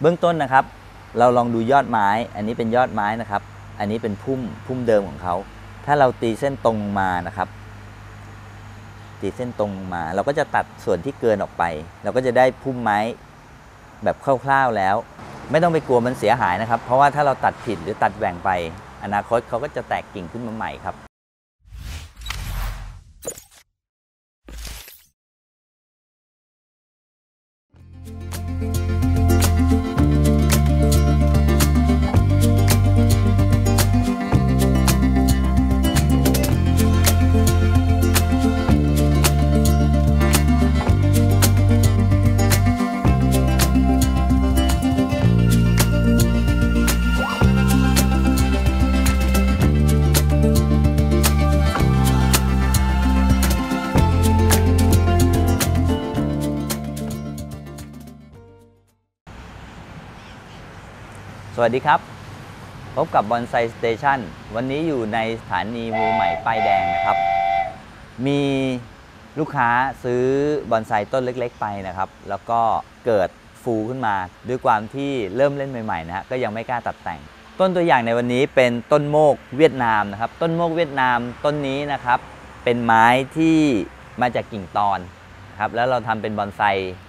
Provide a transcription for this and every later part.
เบื้องต้นนะครับ เราลองดูยอดไม้ อันนี้เป็นยอดไม้นะครับ อันนี้เป็นพุ่มพุ่มเดิมของเขา ถ้าเราตีเส้นตรงมานะครับ ตีเส้นตรงมา เราก็จะตัดส่วนที่เกินออกไป เราก็จะได้พุ่มไม้แบบคร่าวๆแล้ว ไม่ต้องไปกลัวมันเสียหายนะครับ เพราะว่าถ้าเราตัดผิดหรือตัดแหว่งไป อนาคตเขาก็จะแตกกิ่งขึ้นมาใหม่ครับ วัสดีครับ พบกับบอนไซสเตชันวันนี้อยู่ในสถานีมือใหม่ป้ายแดงนะครับ มีลูกค้าซื้อบอนไซต้นเล็กๆไปนะครับ แล้วก็เกิดฟูขึ้นมา ด้วยความที่เริ่มเล่นใหม่ๆนะฮะก็ยังไม่กล้าตัดแต่ง ต้นตัวอย่างในวันนี้เป็นต้นโมกเวียดนามนะครับ ต้นโมกเวียดนามต้นนี้นะครับ เป็นไม้ที่มาจากกิ่งตอนนะครับแล้วเราทำเป็นบอนไซ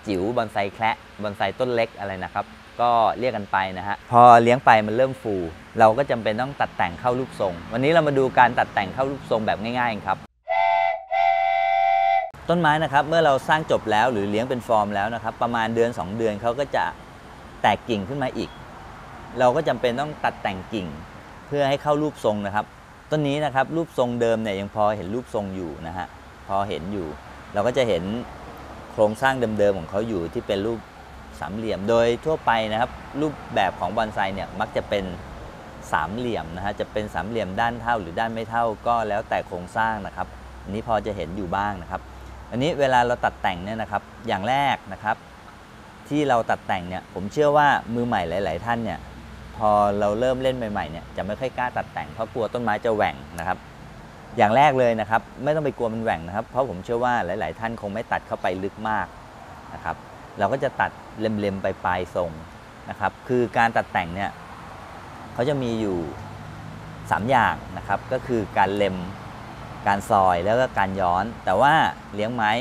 จิ๋วบอนไซแคระบอนไซต้นเล็กอะไรนะครับ ก็เรียกกันไปนะฮะพอเลี้ยงไปมันเริ่มฟู เราก็จำเป็นต้องตัดแต่งเข้ารูปทรง วันนี้เรามาดูการตัดแต่งเข้ารูปทรงแบบง่ายๆครับต้นไม้นะครับเมื่อเราสร้างจบแล้วหรือเลี้ยงเป็นฟอร์มแล้วนะครับ ประมาณเดือน 2 เดือนเขาก็จะแตกกิ่งขึ้นมาอีก เราก็จำเป็นต้องตัดแต่งกิ่งเพื่อให้เข้ารูปทรงนะครับต้นนี้นะครับรูปทรงเดิมเนี่ยยังพอเห็นรูปทรงอยู่นะฮะพอเห็นอยู่ เราก็จะเห็นโครงสร้างเดิมๆของเขาอยู่ที่เป็นรูป สามเหลี่ยมโดยทั่วไปนะครับ รูปแบบของบอนไซเนี่ยมักจะเป็นสามเหลี่ยมนะฮะจะเป็นสามเหลี่ยมด้านเท่าหรือด้านไม่เท่าก็แล้วแต่โครงสร้างนะครับอันนี้พอจะเห็นอยู่บ้างนะครับ อันนี้เวลาเราตัดแต่งเนี่ยนะครับอย่างแรกนะครับ ที่เราตัดแต่งเนี่ยผมเชื่อว่ามือใหม่หลาย ๆ ท่านเนี่ยพอเราเริ่มเล่นใหม่ ๆ เนี่ยจะไม่ค่อยกล้าตัดแต่งเพราะกลัวต้นไม้จะแหว่งนะครับอย่างแรกเลยนะครับ ไม่ต้องไปกลัวมันแหว่งนะครับ เพราะผมเชื่อว่าหลาย ๆ ท่านคงไม่ตัดเข้าไปลึกมากนะครับ เราก็จะตัดเล็มๆไปปลายทรงนะครับ คือการตัดแต่งเนี่ยเขาจะมีอยู่ 3 อย่างนะครับ ก็คือการเล็มการซอยแล้วก็การย้อน แต่ว่าเลี้ยงไม้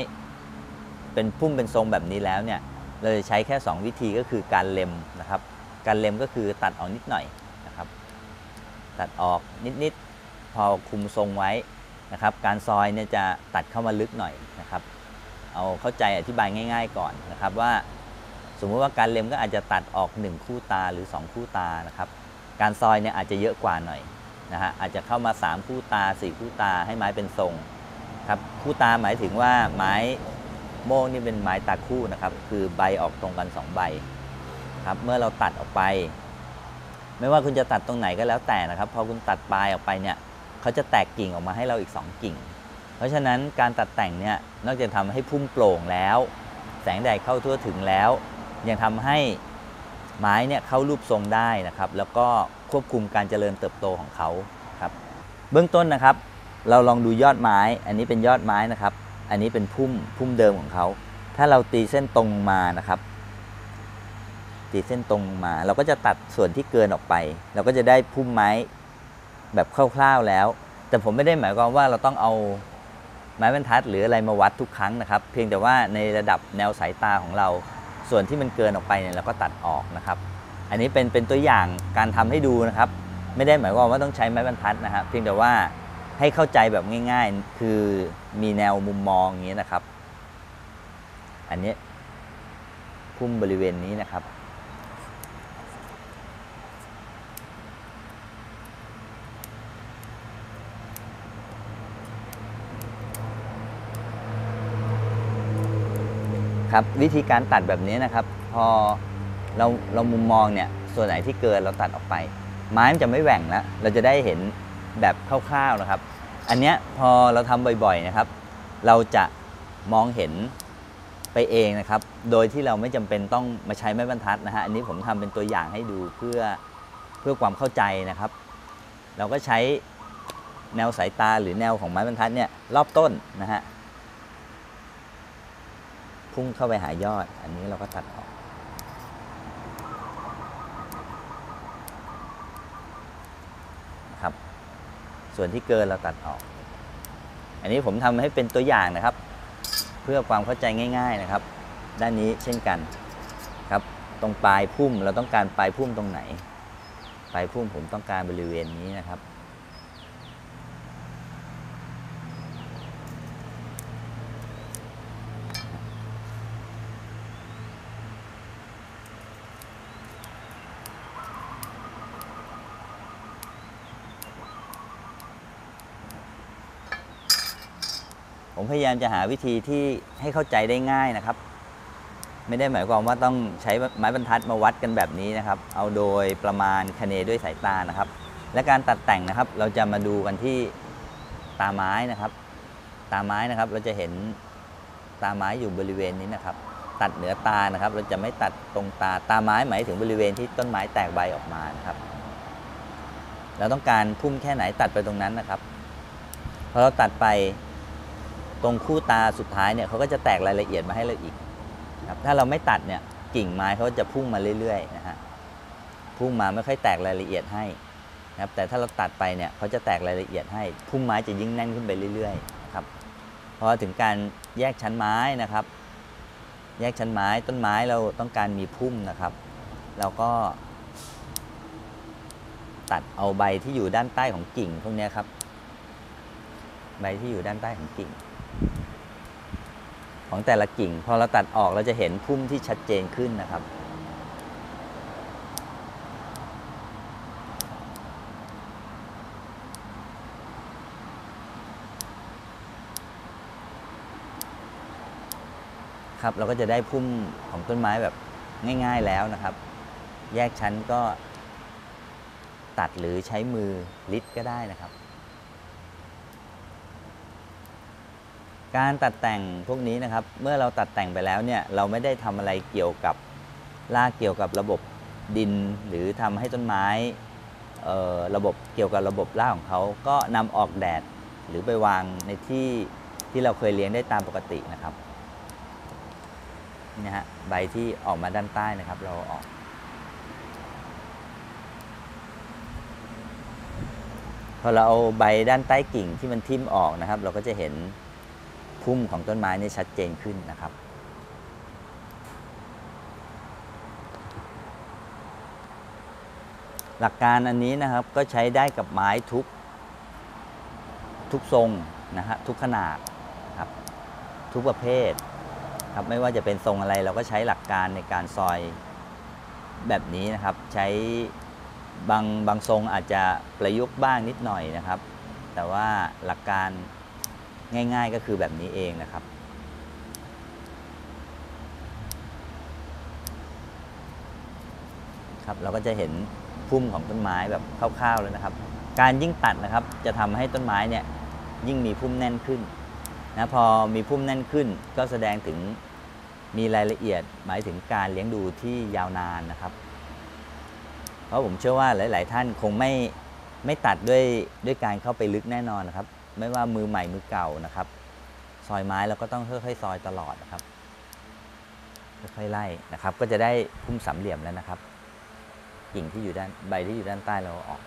เป็นพุ่มเป็นทรงแบบนี้แล้วเนี่ยเราจะใช้แค่ 2 วิธีก็คือการเล็มนะครับ การเล็มก็คือตัดออกนิดหน่อยนะครับ ตัดออกนิดๆพอคุมทรงไว้นะครับ การซอยเนี่ยจะตัดเข้ามาลึกหน่อยนะครับ เอาเข้าใจอธิบายง่าย ๆ ก่อนนะครับว่า สมมติว่าการเล็มก็อาจจะตัดออก 1 คู่ตาหรือ 2 คู่ตานะครับ การซอยเนี่ยอาจจะเยอะกว่าหน่อยนะฮะอาจจะเข้ามา 3 คู่ตา 4 คู่ตาให้ไม้เป็นทรงครับคู่ตาหมายถึงว่าไม้โม่งนี่เป็นไม้ตาคู่นะครับ คือใบออกตรงกัน 2 ใบครับเมื่อเราตัดออกไป ไม่ว่าคุณจะตัดตรงไหนก็แล้วแต่นะครับ พอคุณตัดปลายออกไปเนี่ยเขาจะแตกกิ่งออกมาให้เราอีก 2 กิ่ง เพราะฉะนั้นการตัดแต่งเนี่ยนอกจากทำให้พุ่มโปร่งแล้ว แสงแดดเข้าทั่วถึงแล้ว ยังทำให้ไม้เนี่ยเข้ารูปทรงได้นะครับ แล้วก็ควบคุมการเจริญเติบโตของเขาครับเบื้องต้นนะครับ เราลองดูยอดไม้ อันนี้เป็นยอดไม้นะครับ อันนี้เป็นพุ่มพุ่มเดิมของเขา ถ้าเราตีเส้นตรงมานะครับ ตีเส้นตรงมา เราก็จะตัดส่วนที่เกินออกไป เราก็จะได้พุ่มไม้แบบคร่าวๆแล้ว แต่ผมไม่ได้หมายความว่าเราต้องเอา ไม้บรรทัดหรืออะไรมาวัดทุกครั้งนะครับ เพียงแต่ว่าในระดับแนวสายตาของเรา ส่วนที่มันเกินออกไปเนี่ยเราก็ตัดออกนะครับ อันนี้เป็นเป็นตัวอย่างการทำให้ดูนะครับ ไม่ได้หมายความว่าต้องใช้ไม้บรรทัดนะครับเพียงแต่ว่าให้เข้าใจแบบง่าย ๆ คือมีแนวมุมมองอย่างนี้นะครับ อันนี้พุ่มบริเวณนี้นะครับ ครับวิธีการตัดแบบนี้นะครับ พอเราเรามุมมองเนี่ยส่วนไหนที่เกินเราตัดออกไป ไม้มันจะไม่แหว่งแล้วเราจะได้เห็นแบบคร่าวๆนะครับ อันเนี้ยพอเราทำบ่อยๆนะครับ เราจะมองเห็นไปเองนะครับ โดยที่เราไม่จำเป็นต้องมาใช้ไม้บรรทัดนะฮะอันนี้ผมทำเป็นตัวอย่างให้ดูเพื่อเพื่อความเข้าใจนะครับ เราก็ใช้แนวสายตาหรือแนวของไม้บรรทัดเนี่ยรอบต้นนะฮะ พุ่งเข้าไปหายอด อันนี้เราก็ตัดออก ครับ ส่วนที่เกินเราตัดออก อันนี้ผมทำให้เป็นตัวอย่างนะครับ เพื่อความเข้าใจง่าย ๆนะครับ ด้านนี้เช่นกันครับ ตรงปลายพุ่มเราต้องการปลายพุ่มตรงไหน ปลายพุ่มผมต้องการบริเวณนี้นะครับ ผมพยายามจะหาวิธีที่ให้เข้าใจได้ง่ายนะครับ ไม่ได้หมายความว่าต้องใช้ไม้บรรทัดมาวัดกันแบบนี้นะครับ เอาโดยประมาณคะเนด้วยสายตานะครับ และการตัดแต่งนะครับเราจะมาดูกันที่ตาไม้นะครับ ตาไม้นะครับเราจะเห็นตาไม้อยู่บริเวณนี้นะครับ ตัดเหนือตานะครับ เราจะไม่ตัดตรงตาตาไม้หมายถึงบริเวณที่ต้นไม้แตกใบออกมานะครับ เราต้องการพุ่มแค่ไหนตัดไปตรงนั้นนะครับพอเราตัดไป ตรงคู่ตาสุดท้ายเนี่ยเขาก็จะแตกรายละเอียดมาให้เราอีกครับถ้าเราไม่ตัดเนี่ยกิ่งไม้เขาจะพุ่งมาเรื่อยๆนะฮะพุ่งมาไม่ค่อยแตกรายละเอียดให้นะครับแต่ถ้าเราตัดไปเนี่ยเขาจะแตกรายละเอียดให้พุ่มไม้จะยิ่งแน่นขึ้นไปเรื่อยๆครับพอถึงการแยกชั้นไม้นะครับ แยกชั้นไม้ต้นไม้เราต้องการมีพุ่มนะครับ เราก็ ตัดเอาใบที่อยู่ด้านใต้ของกิ่งพวกนี้ครับ ใบที่อยู่ด้านใต้ของกิ่ง ของแต่ละกิ่ง พอเราตัดออกเราจะเห็นพุ่มที่ชัดเจนขึ้นนะครับ ครับเราก็จะได้พุ่มของต้นไม้แบบง่ายๆแล้วนะครับ แยกชั้นก็ตัดหรือใช้มือลิดก็ได้นะครับ การตัดแต่งพวกนี้นะครับ เมื่อเราตัดแต่งไปแล้วเนี่ยเราไม่ได้ทำอะไรเกี่ยวกับลากเกี่ยวกับระบบดิน หรือทำให้ต้นไม้เอ่อระบบเกี่ยวกับระบบรากของเขาก็นำออกแดดหรือไปวางในที่ที่เราเคยเลี้ยงได้ตามปกตินะครับนี่ฮะใบที่ออกมาด้านใต้นะครับ เราออก พอเราเอาใบด้านใต้กิ่งที่มันทิ่มออกนะครับ เราก็จะเห็น พุ่มของต้นไม้นี่ชัดเจนขึ้นนะครับ หลักการอันนี้นะครับก็ใช้ได้กับไม้ทุกทุกทรงนะฮะทุกขนาดครับทุกประเภทครับไม่ว่าจะเป็นทรงอะไรเราก็ใช้หลักการในการซอยแบบนี้นะครับ ใช้บางบางทรงอาจจะประยุกต์บ้างนิดหน่อยนะครับ แต่ว่าหลักการ ง่าย ๆ ก็คือแบบนี้เองนะครับ ครับ เราก็จะเห็นพุ่มของต้นไม้แบบคร่าวๆเลยนะครับ การยิ่งตัดนะครับจะทำให้ต้นไม้เนี่ยยิ่งมีพุ่มแน่นขึ้นนะพอมีพุ่มแน่นขึ้นก็แสดงถึงมีรายละเอียดหมายถึงการเลี้ยงดูที่ยาวนานนะครับ เพราะผมเชื่อว่าหลาย ๆ ท่านคงไม่ไม่ตัดด้วยด้วยการเข้าไปลึกแน่นอนนะครับ ไม่ว่ามือใหม่มือเก่านะครับ ซอยไม้เราก็ต้องค่อยๆซอยตลอดนะครับค่อยๆไล่นะครับ ก็จะได้พุ่มสามเหลี่ยมแล้วนะครับกิ่งที่อยู่ด้านใบที่อยู่ด้านใต้เราอออก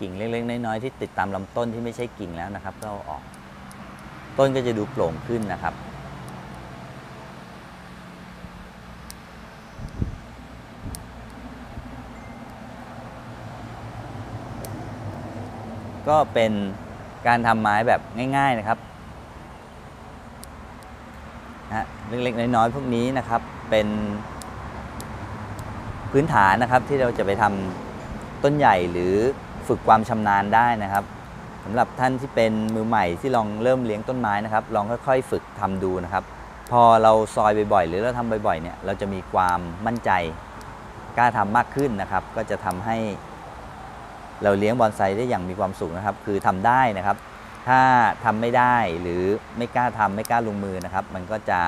กิ่งเล็กๆน้อยๆที่ติดตามลำต้นที่ไม่ใช่กิ่งแล้วนะครับก็เอาออก ต้นก็จะดูโปร่งขึ้นนะครับ ก็เป็นการทำไม้แบบง่าย ๆนะครับนะฮะเล็กๆน้อยๆพวกนี้นะครับเป็นพื้นฐานนะครับที่เราจะไปทำต้นใหญ่หรือฝึกความชำนาญได้นะครับสำหรับท่านที่เป็นมือใหม่ที่ลองเริ่มเลี้ยงต้นไม้นะครับ ลองค่อยๆ ฝึกทำดูนะครับ พอเราซอยบ่อยๆ หรือเราทำบ่อยๆเนี่ยเราจะมีความมั่นใจกล้าทำมากขึ้นนะครับ ก็จะทำให้ เราเลี้ยงบอนไซได้อย่างมีความสุขนะครับ คือทำได้นะครับ ถ้าทำไม่ได้หรือไม่กล้าทำไม่กล้าลงมือนะครับ มันก็จะ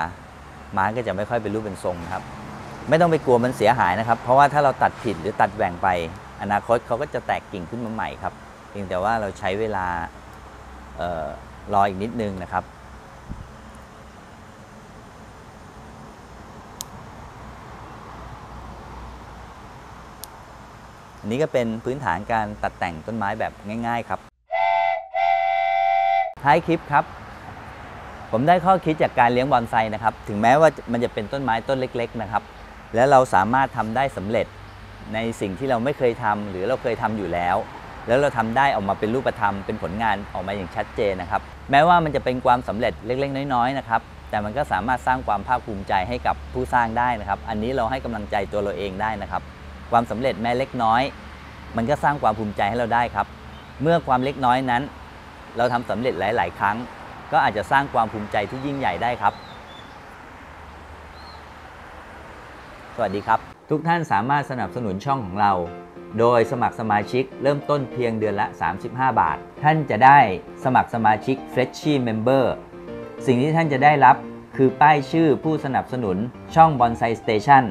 ไม้ก็จะไม่ค่อยเป็นรูปเป็นทรงครับ ไม่ต้องไปกลัวมันเสียหายนะครับ เพราะว่าถ้าเราตัดผิดหรือตัดแหว่งไป อนาคตเขาก็จะแตกกิ่งขึ้นมาใหม่ครับเพียงแต่ว่าเราใช้เวลารออีกนิดนึงนะครับ นี่ก็เป็นพื้นฐานการตัดแต่งต้นไม้แบบง่าย ๆ ครับ ท้ายคลิปครับ ผมได้ข้อคิดจากการเลี้ยงบอนไซนะครับ ถึงแม้ว่ามันจะเป็นต้นไม้ต้นเล็ก ๆ นะครับ แล้วเราสามารถทำได้สำเร็จในสิ่งที่เราไม่เคยทำหรือเราเคยทำอยู่แล้ว แล้วเราทำได้ออกมาเป็นรูปธรรม เป็นผลงานออกมาอย่างชัดเจนนะครับ แม้ว่ามันจะเป็นความสำเร็จเล็ก ๆ น้อยๆนะครับแต่มันก็สามารถสร้างความภาคภูมิใจให้กับผู้สร้างได้นะครับ อันนี้เราให้กำลังใจตัวเราเองได้นะครับ ความสำเร็จแม้เล็กน้อย มันก็สร้างความภูมิใจให้เราได้ครับ เมื่อความเล็กน้อยนั้น เราทำสำเร็จหลาย ๆ ครั้ง ก็อาจจะสร้างความภูมิใจที่ยิ่งใหญ่ได้ครับ สวัสดีครับ ทุกท่านสามารถสนับสนุนช่องของเรา โดยสมัครสมาชิกเริ่มต้นเพียงเดือนละ 35 บาท ท่านจะได้สมัครสมาชิก f r e s h i Member สิ่งที่ท่านจะได้รับคือป้ายชื่อผู้สนับสนุนช่อง Bonsai Station